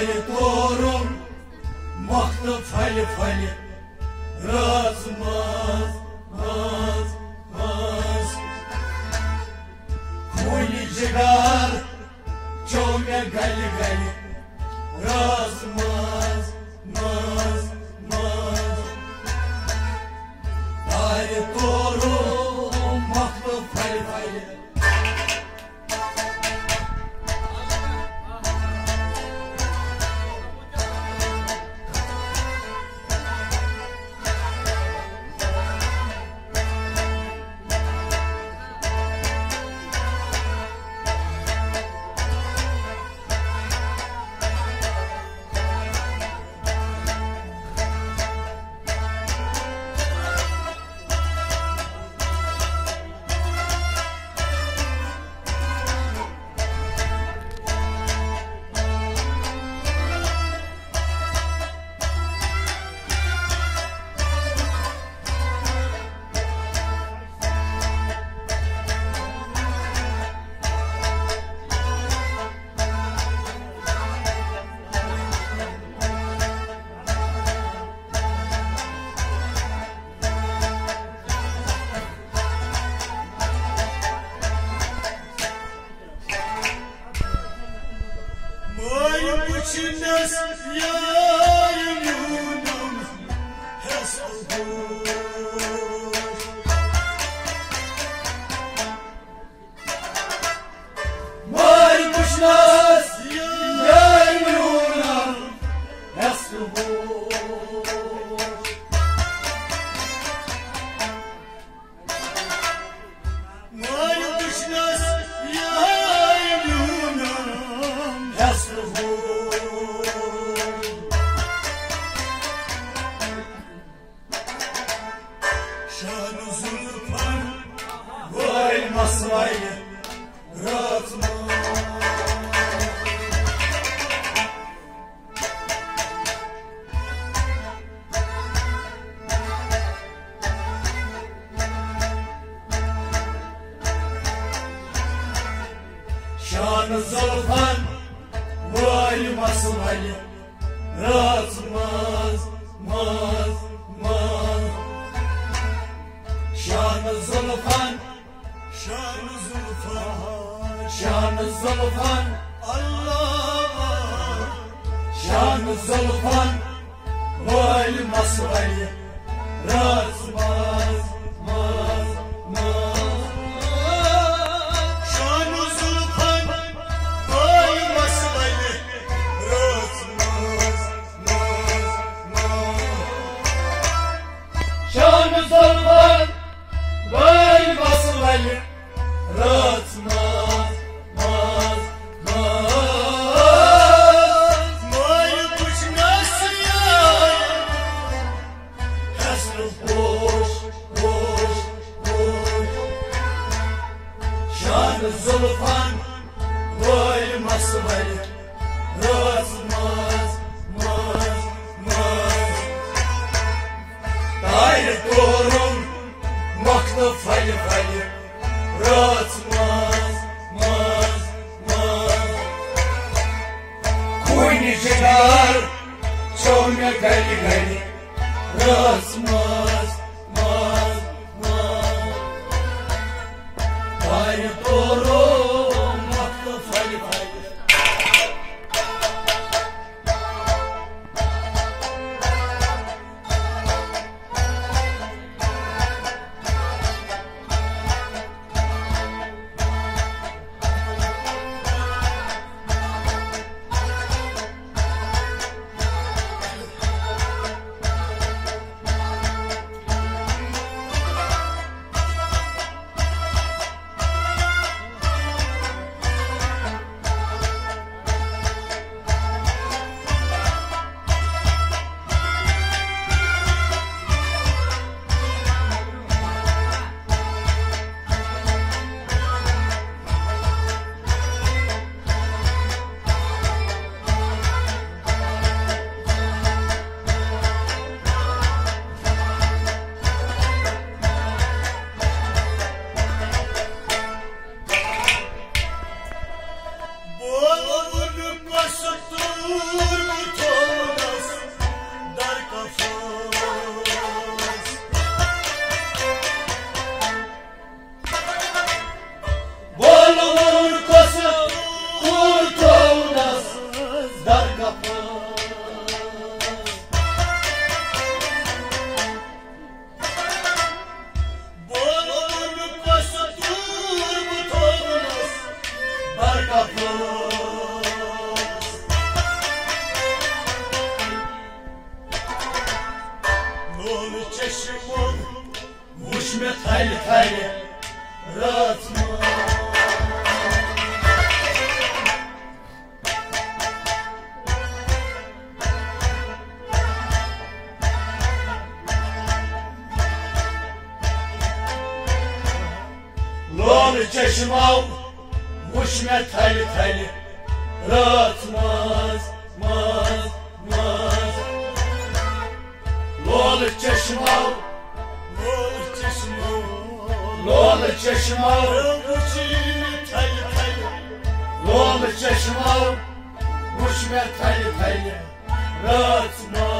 Фали тором, махта фали фали, размаз, маз, маз. Хули жигар, чоме гали гали. Yaymışınız yayınım Hesabım Çar, çor ne gel rasma. Lol çeşmav Lol çeşmav Lol çeşmav Lol çeşmav Muşmer tayli tayli Ratma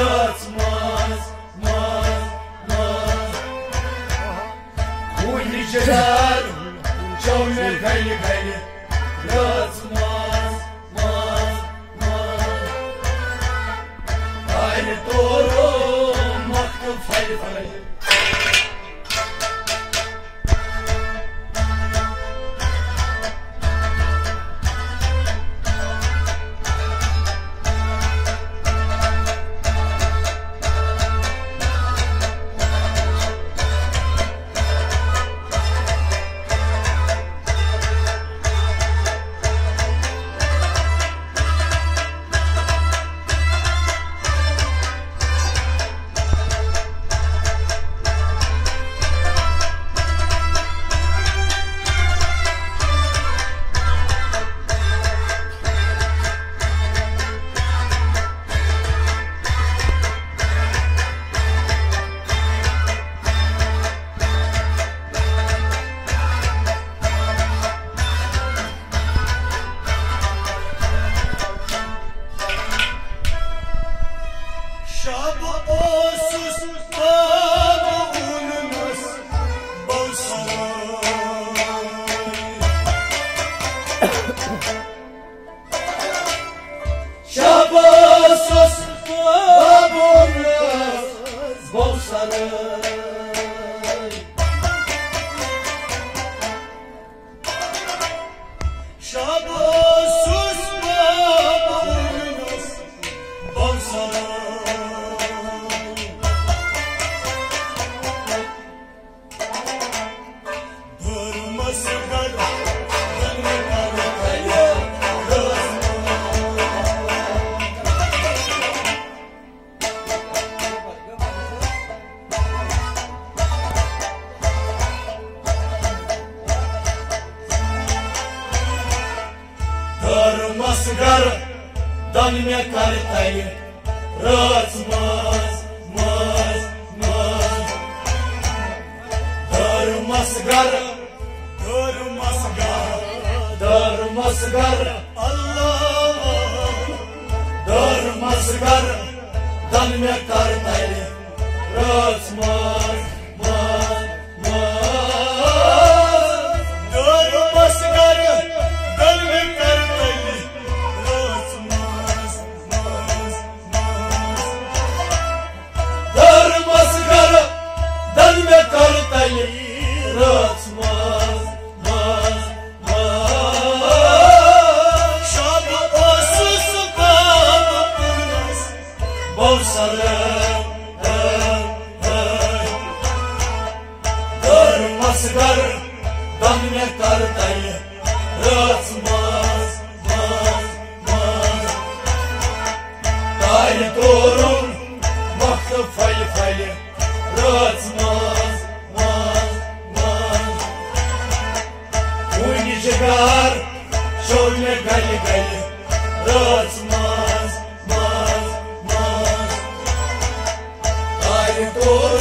yatmaz maz maz. Kul niceler Cavne kayni kayni Shabbat. Rolling your color, Ai, por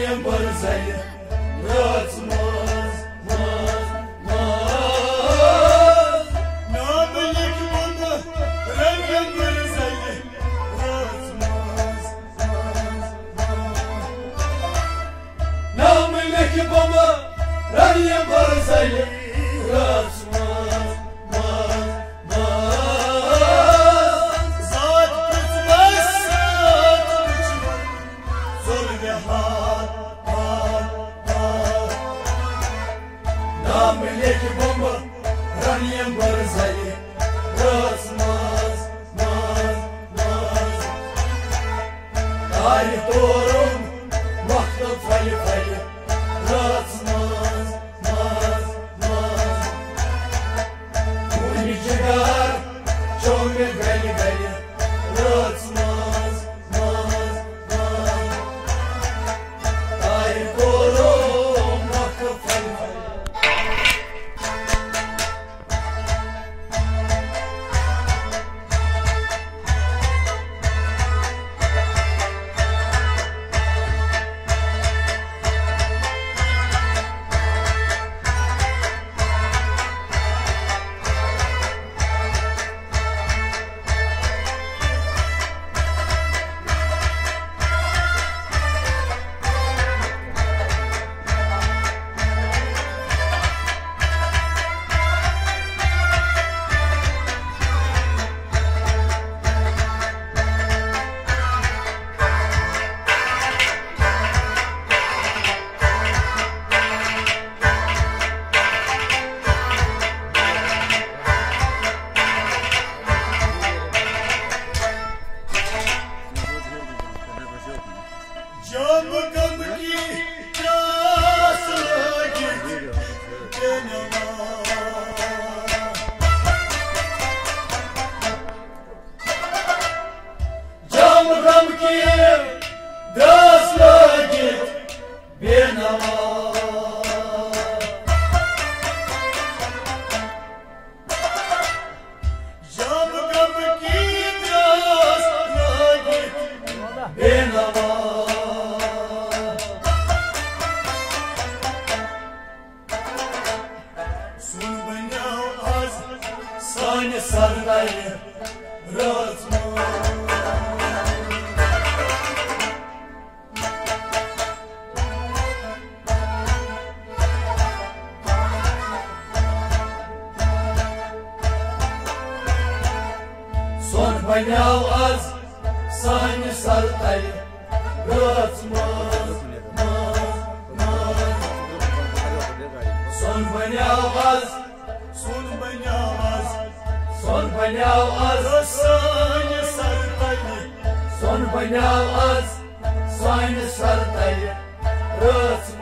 Моем борзая, брат мой. Baba, Radiye Barzay'ı بنياغاز صون بنياغاز صون بنياغاز صان سرطلي صون بنياغاز صان سرطلي رسم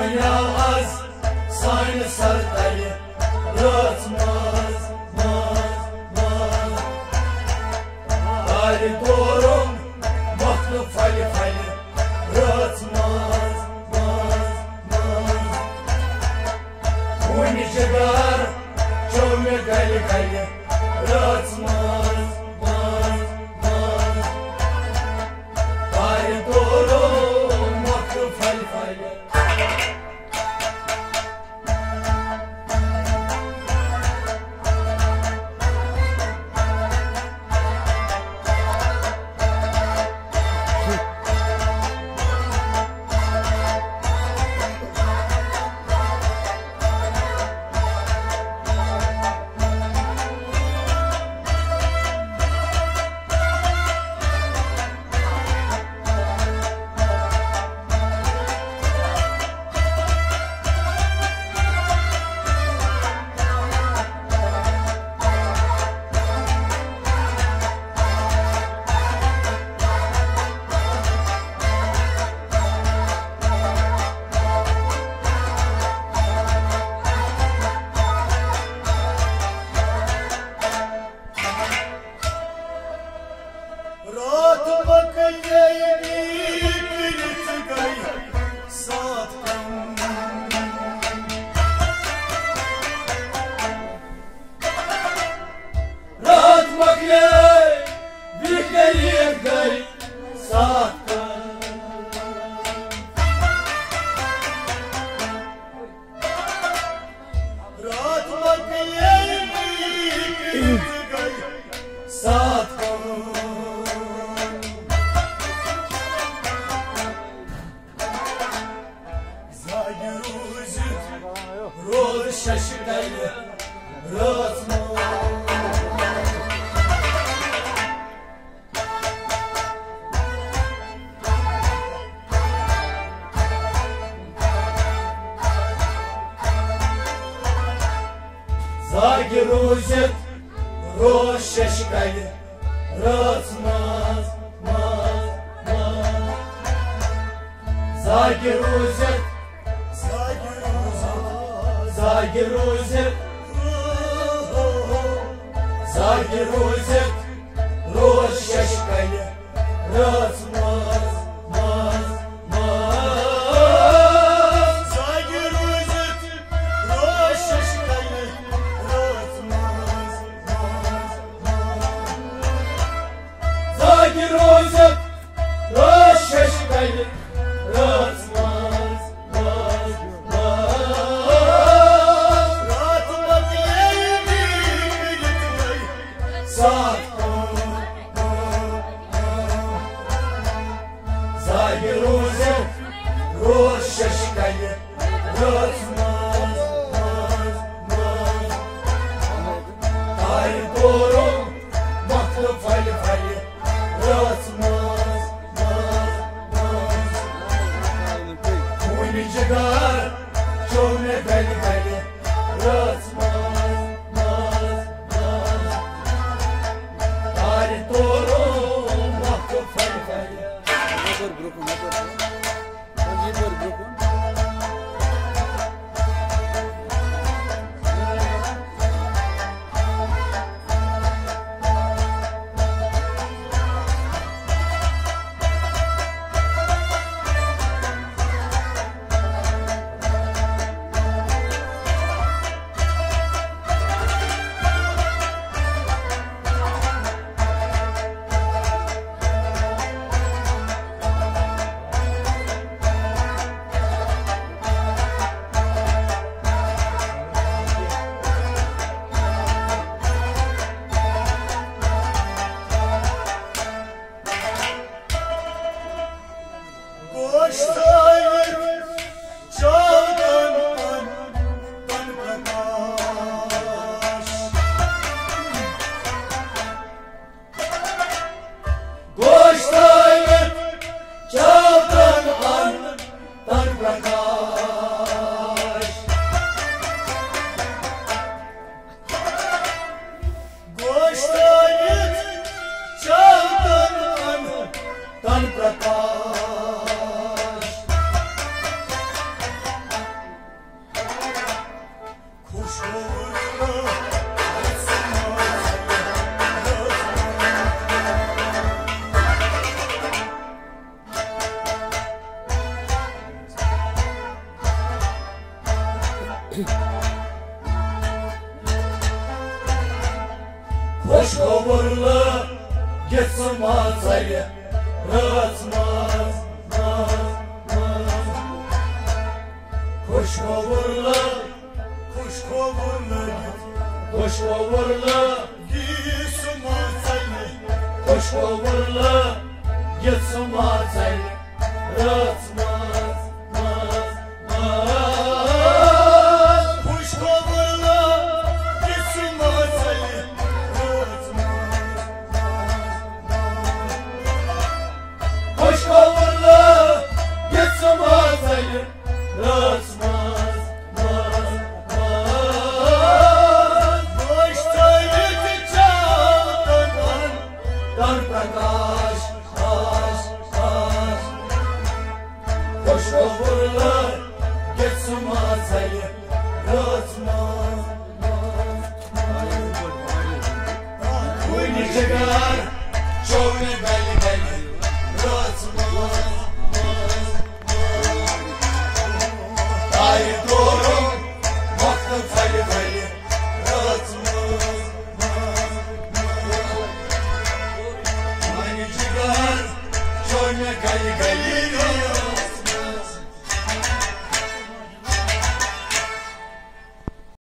Manyau as, soin sartai, roa грузит, роща щекает, размаз, маз, маз. Загрузит, загрузит, загрузит, загрузит, роща щекает, размаз. Boş kovurlu Geçsin masayı. Rıvatmaz Kuş kovurlu Kuş kovurlu Kuş kovurlu Geçsin masayı. Kuş kovurlu Geçsin masayı. Rıvatmaz